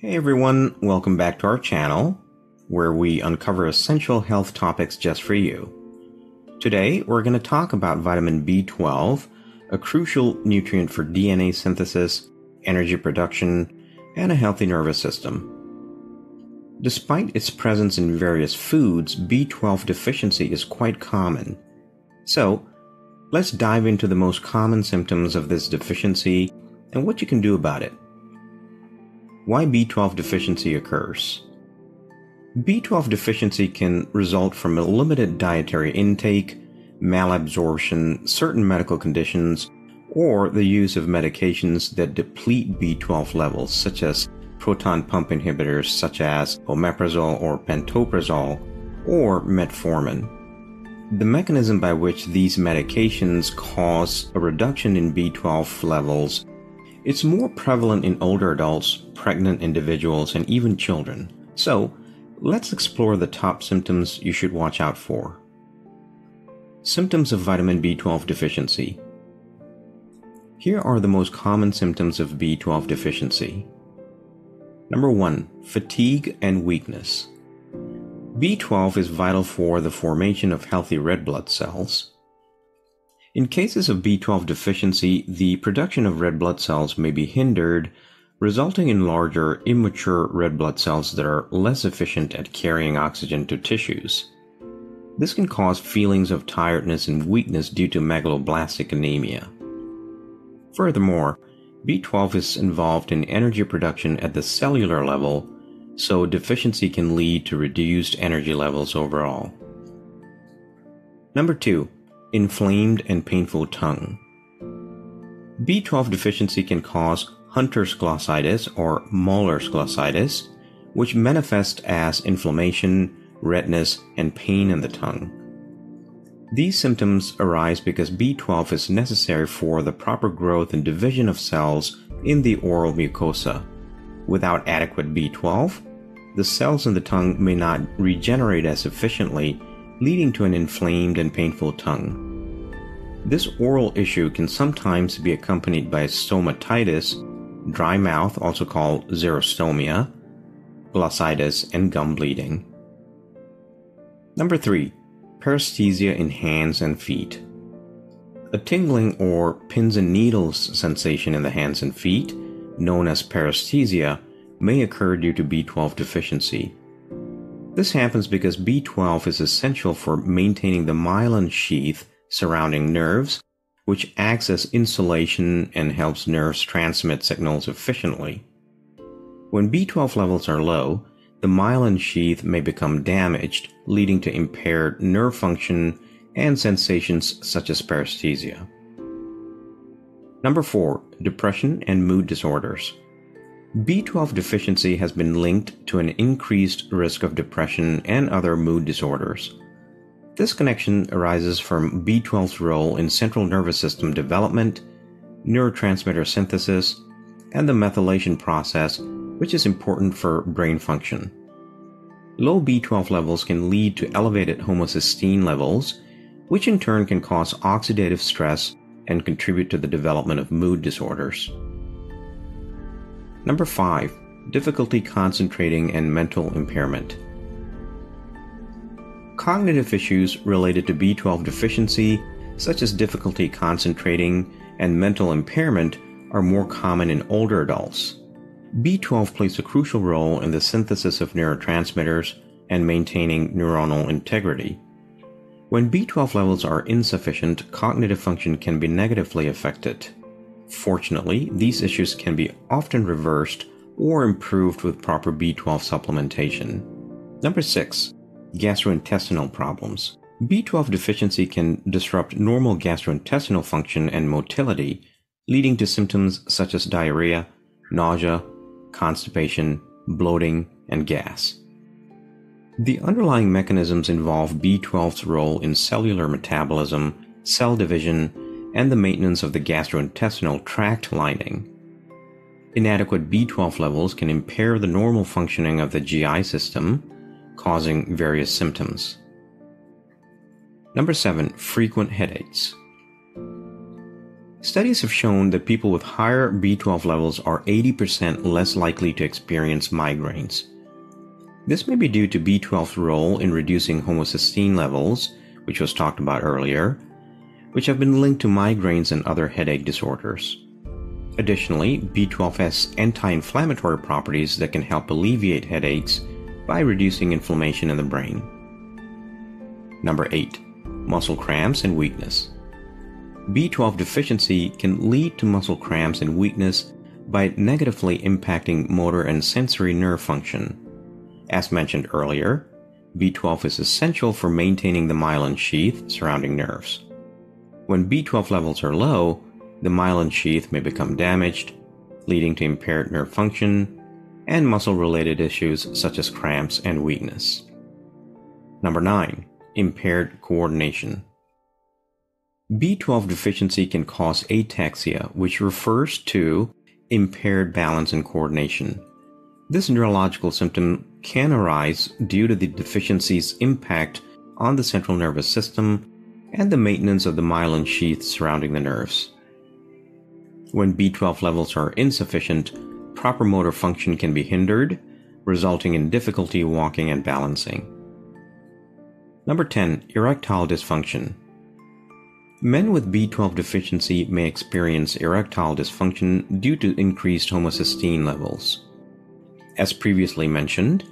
Hey everyone, welcome back to our channel, where we uncover essential health topics just for you. Today, we're going to talk about vitamin B12, a crucial nutrient for DNA synthesis, energy production, and a healthy nervous system. Despite its presence in various foods, B12 deficiency is quite common. So, let's dive into the most common symptoms of this deficiency and what you can do about it. Why B12 deficiency occurs? B12 deficiency can result from a limited dietary intake, malabsorption, certain medical conditions, or the use of medications that deplete B12 levels, such as proton pump inhibitors such as omeprazole or pantoprazole, or metformin. The mechanism by which these medications cause a reduction in B12 levels it's more prevalent in older adults, pregnant individuals, and even children. So, let's explore the top symptoms you should watch out for. Symptoms of vitamin B12 deficiency. Here are the most common symptoms of B12 deficiency. Number 1. Fatigue and weakness. B12 is vital for the formation of healthy red blood cells. In cases of B12 deficiency, the production of red blood cells may be hindered, resulting in larger, immature red blood cells that are less efficient at carrying oxygen to tissues. This can cause feelings of tiredness and weakness due to megaloblastic anemia. Furthermore, B12 is involved in energy production at the cellular level, so deficiency can lead to reduced energy levels overall. Number 2 inflamed and painful tongue. B12 deficiency can cause Hunter's glossitis or Moller's glossitis, which manifests as inflammation, redness, and pain in the tongue. These symptoms arise because B12 is necessary for the proper growth and division of cells in the oral mucosa. Without adequate B12, the cells in the tongue may not regenerate as efficiently leading to an inflamed and painful tongue. This oral issue can sometimes be accompanied by stomatitis, dry mouth, also called xerostomia, glossitis, and gum bleeding. Number 3. Paresthesia in hands and feet. A tingling or pins and needles sensation in the hands and feet, known as paresthesia, may occur due to B12 deficiency. This happens because B12 is essential for maintaining the myelin sheath surrounding nerves, which acts as insulation and helps nerves transmit signals efficiently. When B12 levels are low, the myelin sheath may become damaged, leading to impaired nerve function and sensations such as paresthesia. Number 4. Depression and mood disorders. B12 deficiency has been linked to an increased risk of depression and other mood disorders. This connection arises from B12's role in central nervous system development, neurotransmitter synthesis, and the methylation process, which is important for brain function. Low B12 levels can lead to elevated homocysteine levels, which in turn can cause oxidative stress and contribute to the development of mood disorders. Number 5. Difficulty concentrating and mental impairment. Cognitive issues related to B12 deficiency, such as difficulty concentrating and mental impairment, are more common in older adults. B12 plays a crucial role in the synthesis of neurotransmitters and maintaining neuronal integrity. When B12 levels are insufficient, cognitive function can be negatively affected. Fortunately, these issues can be often reversed or improved with proper B12 supplementation. Number 6. Gastrointestinal problems. B12 deficiency can disrupt normal gastrointestinal function and motility, leading to symptoms such as diarrhea, nausea, constipation, bloating, and gas. The underlying mechanisms involve B12's role in cellular metabolism, cell division, and the maintenance of the gastrointestinal tract lining. Inadequate B12 levels can impair the normal functioning of the GI system, causing various symptoms. Number 7. Frequent headaches. Studies have shown that people with higher B12 levels are 80% less likely to experience migraines. This may be due to B12's role in reducing homocysteine levels, which was talked about earlier, which have been linked to migraines and other headache disorders. Additionally, B12 has anti inflammatory properties that can help alleviate headaches by reducing inflammation in the brain. Number 8. Muscle cramps and weakness. B12 deficiency can lead to muscle cramps and weakness by negatively impacting motor and sensory nerve function. As mentioned earlier, B12 is essential for maintaining the myelin sheath surrounding nerves. When B12 levels are low, the myelin sheath may become damaged, leading to impaired nerve function and muscle related issues such as cramps and weakness. Number 9. Impaired coordination. B12 deficiency can cause ataxia, which refers to impaired balance and coordination. This neurological symptom can arise due to the deficiency's impact on the central nervous system and the maintenance of the myelin sheath surrounding the nerves. When B12 levels are insufficient, proper motor function can be hindered, resulting in difficulty walking and balancing. Number 10. Erectile dysfunction. Men with B12 deficiency may experience erectile dysfunction due to increased homocysteine levels. As previously mentioned,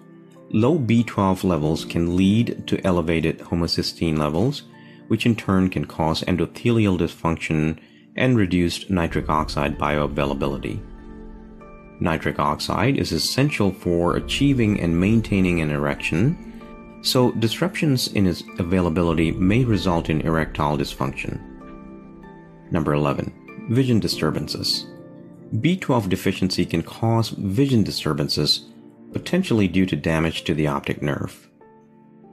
low B12 levels can lead to elevated homocysteine levels, which in turn can cause endothelial dysfunction and reduced nitric oxide bioavailability. Nitric oxide is essential for achieving and maintaining an erection, so disruptions in its availability may result in erectile dysfunction. Number 11. Vision disturbances. B12 deficiency can cause vision disturbances, potentially due to damage to the optic nerve.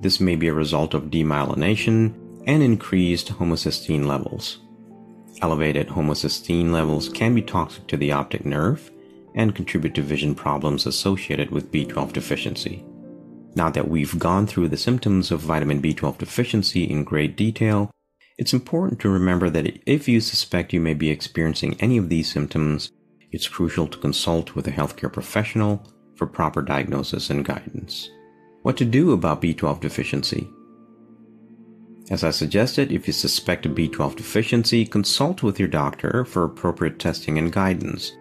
This may be a result of demyelination and increased homocysteine levels. Elevated homocysteine levels can be toxic to the optic nerve and contribute to vision problems associated with B12 deficiency. Now that we've gone through the symptoms of vitamin B12 deficiency in great detail, it's important to remember that if you suspect you may be experiencing any of these symptoms, it's crucial to consult with a healthcare professional for proper diagnosis and guidance. What to do about B12 deficiency? As I suggested, if you suspect a B12 deficiency, consult with your doctor for appropriate testing and guidance.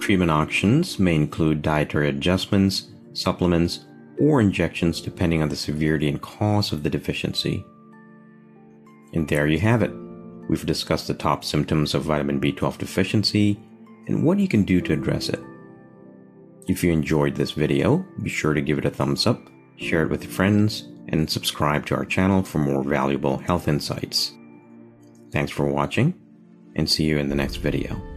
Treatment options may include dietary adjustments, supplements, or injections depending on the severity and cause of the deficiency. And there you have it. We've discussed the top symptoms of vitamin B12 deficiency and what you can do to address it. If you enjoyed this video, be sure to give it a thumbs up, share it with your friends, and subscribe to our channel for more valuable health insights. Thanks for watching, and see you in the next video.